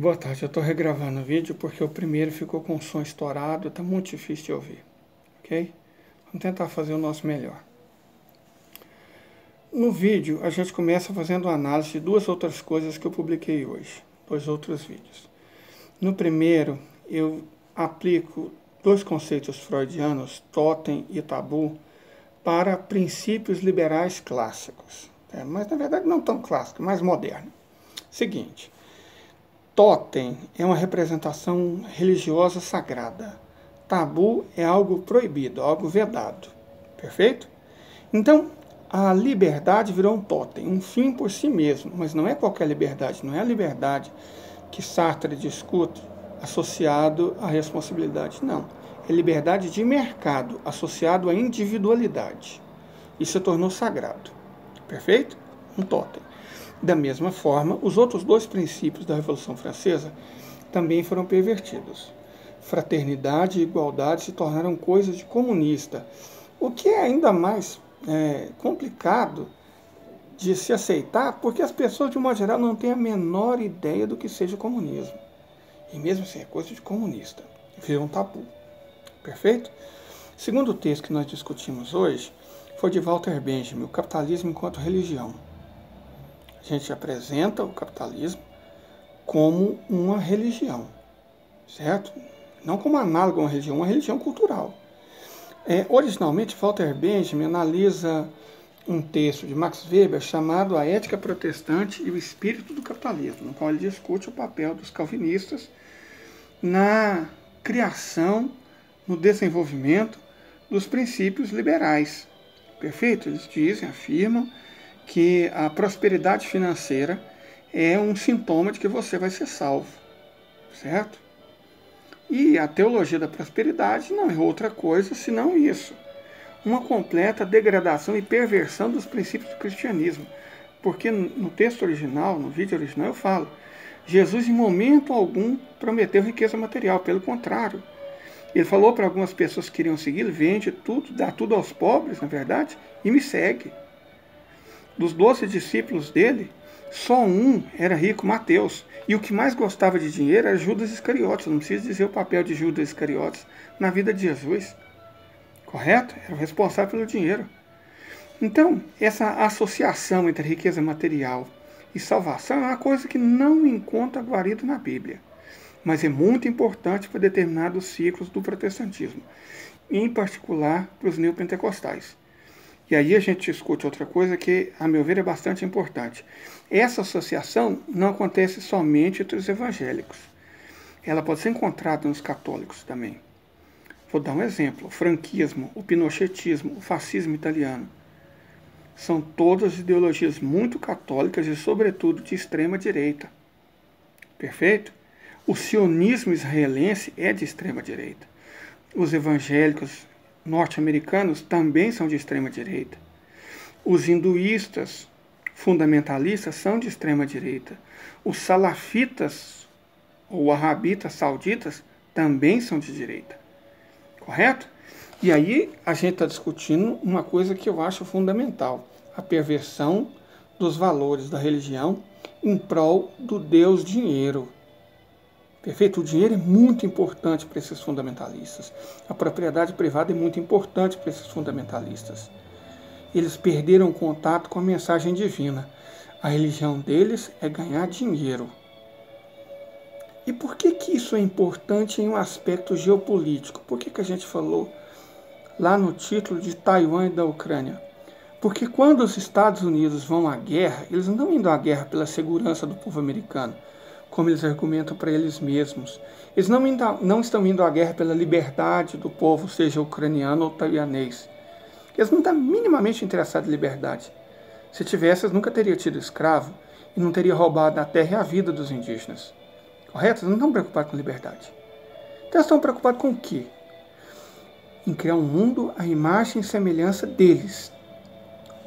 Boa tarde, eu estou regravando o vídeo porque o primeiro ficou com o som estourado, está muito difícil de ouvir, ok? Vamos tentar fazer o nosso melhor. No vídeo, a gente começa fazendo análise de duas outras coisas que eu publiquei hoje, dois outros vídeos. No primeiro, eu aplico dois conceitos freudianos, totem e tabu, para princípios liberais clássicos, é, mas na verdade não tão clássicos, mais moderno. Seguinte, Totem é uma representação religiosa sagrada. Tabu é algo proibido, algo vedado. Perfeito? Então, a liberdade virou um totem, um fim por si mesmo, mas não é qualquer liberdade, não é a liberdade que Sartre discute associado à responsabilidade, não. É liberdade de mercado associado à individualidade. Isso se tornou sagrado. Perfeito? Um totem. Da mesma forma, os outros dois princípios da Revolução Francesa também foram pervertidos. Fraternidade e igualdade se tornaram coisas de comunista, o que é ainda mais é, complicado de se aceitar, porque as pessoas, de uma geral, não têm a menor ideia do que seja o comunismo. E mesmo assim, é coisa de comunista. Virou um tabu. Perfeito? Segundo texto que nós discutimos hoje foi de Walter Benjamin, O Capitalismo enquanto Religião a gente apresenta o capitalismo como uma religião, certo? Não como análogo a uma religião, uma religião cultural. É, originalmente, Walter Benjamin analisa um texto de Max Weber chamado A Ética Protestante e o Espírito do Capitalismo, no qual ele discute o papel dos calvinistas na criação, no desenvolvimento dos princípios liberais. Perfeito? Eles dizem, afirmam que a prosperidade financeira é um sintoma de que você vai ser salvo, certo? E a teologia da prosperidade não é outra coisa senão isso. Uma completa degradação e perversão dos princípios do cristianismo. Porque no texto original, no vídeo original, eu falo: Jesus em momento algum prometeu riqueza material, pelo contrário. Ele falou para algumas pessoas que queriam segui-lo: vende tudo, dá tudo aos pobres, na verdade, e me segue. Dos doze discípulos dele, só um era rico, Mateus. E o que mais gostava de dinheiro era Judas Iscariotes. Não preciso dizer o papel de Judas Iscariotes na vida de Jesus. Correto? Era o responsável pelo dinheiro. Então, essa associação entre riqueza material e salvação é uma coisa que não encontra guarida na Bíblia, mas é muito importante para determinados ciclos do protestantismo, em particular para os neopentecostais. E aí a gente discute outra coisa que, a meu ver, é bastante importante. Essa associação não acontece somente entre os evangélicos. Ela pode ser encontrada nos católicos também. Vou dar um exemplo: o franquismo, o pinochetismo, o fascismo italiano. São todas ideologias muito católicas e, sobretudo, de extrema direita. Perfeito? O sionismo israelense é de extrema direita. Os evangélicos norte-americanos também são de extrema direita. Os hinduístas fundamentalistas são de extrema direita. Os salafitas ou arrabitas sauditas também são de direita. Correto? E aí a gente está discutindo uma coisa que eu acho fundamental: a perversão dos valores da religião em prol do Deus dinheiro. Perfeito? O dinheiro é muito importante para esses fundamentalistas. A propriedade privada é muito importante para esses fundamentalistas. Eles perderam contato com a mensagem divina. A religião deles é ganhar dinheiro. E por que, que isso é importante em um aspecto geopolítico? Por que, que a gente falou lá no título de Taiwan e da Ucrânia? Porque quando os Estados Unidos vão à guerra, eles não estão indo à guerra pela segurança do povo americano como eles argumentam para eles mesmos. Eles não, não estão indo à guerra pela liberdade do povo, seja ucraniano ou taiwanês. Eles não estão minimamente interessados em liberdade. Se tivesse, eles nunca teriam tido escravo e não teriam roubado a terra e a vida dos indígenas. Correto? Eles não estão preocupados com liberdade. Então eles estão preocupados com o quê? Em criar um mundo à imagem e semelhança deles.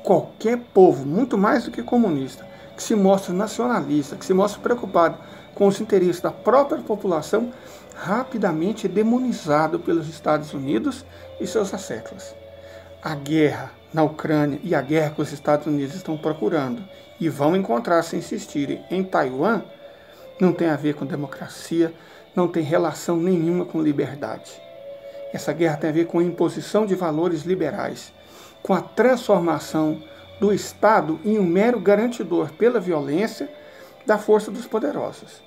Qualquer povo, muito mais do que comunista, que se mostra nacionalista, que se mostra preocupado com os interesses da própria população, rapidamente é demonizado pelos Estados Unidos e seus asseclas. A guerra na Ucrânia e a guerra que os Estados Unidos estão procurando e vão encontrar se insistirem em Taiwan não tem a ver com democracia, não tem relação nenhuma com liberdade. Essa guerra tem a ver com a imposição de valores liberais, com a transformação do Estado em um mero garantidor pela violência da força dos poderosos.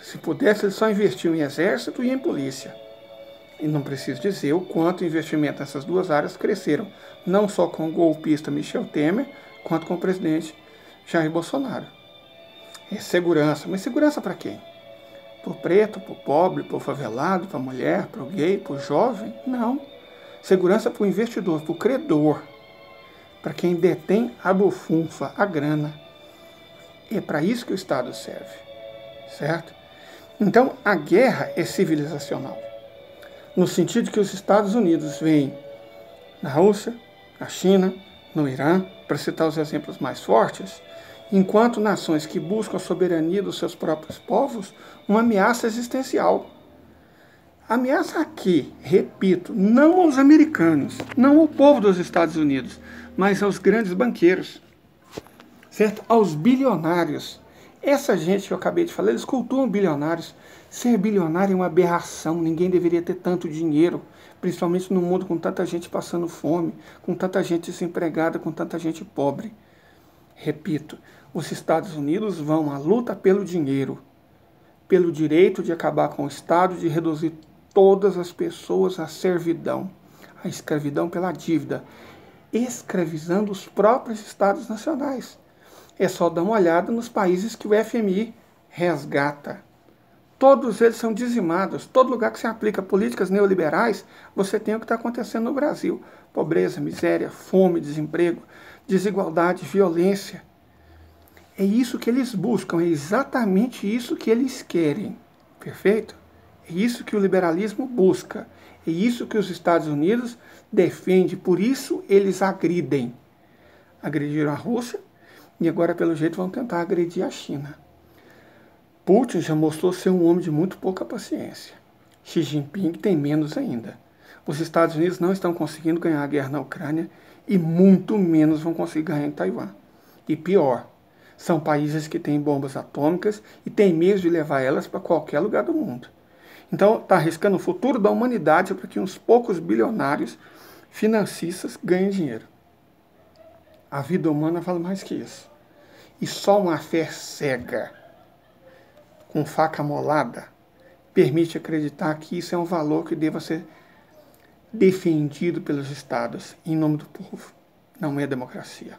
Se pudesse, ele só investiu em exército e em polícia. E não preciso dizer o quanto o investimento nessas duas áreas cresceram, não só com o golpista Michel Temer, quanto com o presidente Jair Bolsonaro. É segurança. Mas segurança para quem? Para o preto, para o pobre, para o favelado, para a mulher, para o gay, para o jovem? Não. Segurança para o investidor, para o credor, para quem detém a bufunfa, a grana. É para isso que o Estado serve. Certo? Então, a guerra é civilizacional no sentido que os Estados Unidos veem na Rússia, na China, no Irã, para citar os exemplos mais fortes, enquanto nações que buscam a soberania dos seus próprios povos, uma ameaça existencial. Ameaça aqui, repito, não aos americanos, não ao povo dos Estados Unidos, mas aos grandes banqueiros, certo? Aos bilionários. Essa gente que eu acabei de falar, eles cultuam bilionários. Ser bilionário é uma aberração, ninguém deveria ter tanto dinheiro, principalmente no mundo com tanta gente passando fome, com tanta gente desempregada, com tanta gente pobre. Repito, os Estados Unidos vão à luta pelo dinheiro, pelo direito de acabar com o Estado, de reduzir todas as pessoas à servidão, à escravidão pela dívida, escravizando os próprios Estados nacionais. É só dar uma olhada nos países que o FMI resgata. Todos eles são dizimados. Todo lugar que se aplica políticas neoliberais, você tem o que está acontecendo no Brasil: pobreza, miséria, fome, desemprego, desigualdade, violência. É isso que eles buscam, é exatamente isso que eles querem. Perfeito? É isso que o liberalismo busca. É isso que os Estados Unidos defendem. Por isso eles agridem. Agrediram a Rússia e agora, pelo jeito, vão tentar agredir a China. Putin já mostrou ser um homem de muito pouca paciência. Xi Jinping tem menos ainda. Os Estados Unidos não estão conseguindo ganhar a guerra na Ucrânia e muito menos vão conseguir ganhar em Taiwan. E pior, são países que têm bombas atômicas e têm medo de levar elas para qualquer lugar do mundo. Então, está arriscando o futuro da humanidade para que uns poucos bilionários financistas ganhem dinheiro. A vida humana vale mais que isso. E só uma fé cega com faca molada, permite acreditar que isso é um valor que deva ser defendido pelos estados em nome do povo. Não é democracia.